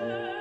oh